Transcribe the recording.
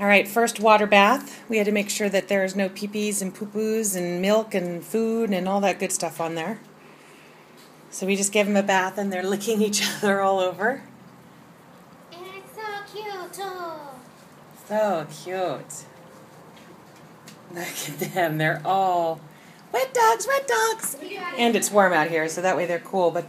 All right, first water bath. We had to make sure that there's no peepees and poo-poos and milk and food and all that good stuff on there. So we just gave them a bath and they're licking each other all over. It's so cute. So cute. Look at them. They're all wet dogs, wet dogs. And it's warm out here, so that way they're cool. But